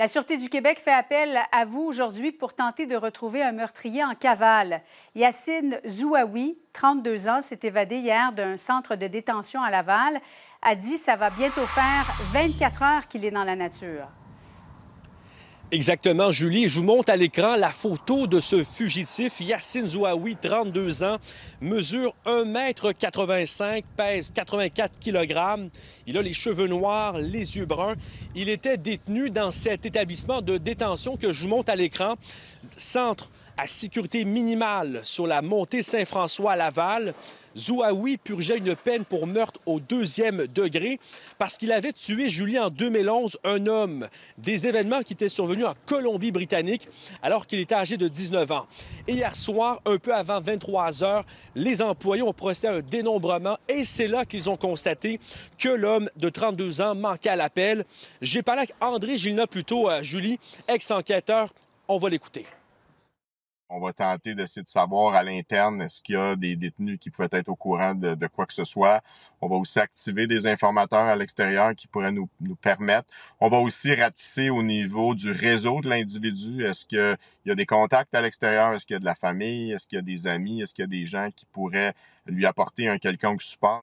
La Sûreté du Québec fait appel à vous aujourd'hui pour tenter de retrouver un meurtrier en cavale. Yacine Zouaoui, 32 ans, s'est évadé hier d'un centre de détention à Laval. A dit ça va bientôt faire 24 heures qu'il est dans la nature. Exactement, Julie. Je vous montre à l'écran la photo de ce fugitif, Yassine Zouaoui, 32 ans, mesure 1,85 m, pèse 84 kg. Il a les cheveux noirs, les yeux bruns. Il était détenu dans cet établissement de détention que je vous montre à l'écran, centre à sécurité minimale sur la montée Saint-François à Laval. Zouaoui purgeait une peine pour meurtre au deuxième degré parce qu'il avait tué Julie en 2011, un homme. Des événements qui étaient survenus en Colombie-Britannique alors qu'il était âgé de 19 ans. Et hier soir, un peu avant 23 heures, les employés ont procédé à un dénombrement et c'est là qu'ils ont constaté que l'homme de 32 ans manquait à l'appel. J'ai parlé avec André Gilna plutôt, euh, Julie, ex-enquêteur. On va l'écouter. On va tenter d'essayer de savoir à l'interne est-ce qu'il y a des détenus qui pouvaient être au courant de, quoi que ce soit. On va aussi activer des informateurs à l'extérieur qui pourraient nous, nous permettre. On va aussi ratisser au niveau du réseau de l'individu. Est-ce qu'il y a des contacts à l'extérieur? Est-ce qu'il y a de la famille? Est-ce qu'il y a des amis? Est-ce qu'il y a des gens qui pourraient lui apporter un quelconque support?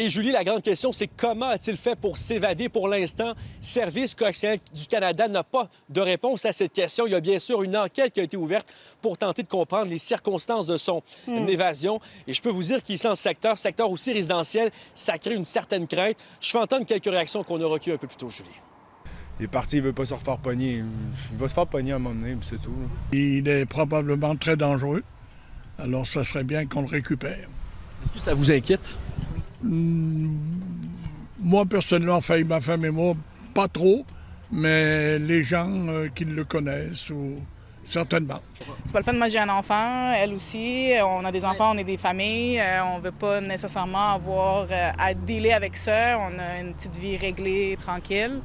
Et Julie, la grande question, c'est comment a-t-il fait pour s'évader pour l'instant? Service correctionnel du Canada n'a pas de réponse à cette question. Il y a bien sûr une enquête qui a été ouverte pour tenter de comprendre les circonstances de son hmm. évasion. Et je peux vous dire qu'ici, en secteur, secteur aussi résidentiel, ça crée une certaine crainte. Je fais entendre quelques réactions qu'on a recueillies un peu plus tôt, Julie. Il est parti, il veut pas se refaire pogner. Il va se faire pogner à un moment donné, c'est tout. Il est probablement très dangereux. Alors, ça serait bien qu'on le récupère. Est-ce que ça vous inquiète? Hmm, moi, personnellement, enfin, ma femme et moi, pas trop, mais les gens euh, qui le connaissent, ou certainement. C'est pas le fun de manger un enfant, elle aussi. On a des enfants, on est des familles. Euh, on veut pas nécessairement avoir euh, à dealer avec ça. On a une petite vie réglée, tranquille.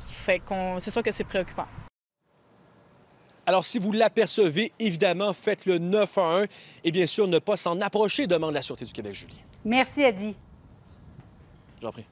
Fait qu'on, c'est sûr que c'est préoccupant. Alors, si vous l'apercevez, évidemment, faites le 911 et bien sûr, ne pas s'en approcher, demande la Sûreté du Québec, Julie. Merci, Adi. J'en prie.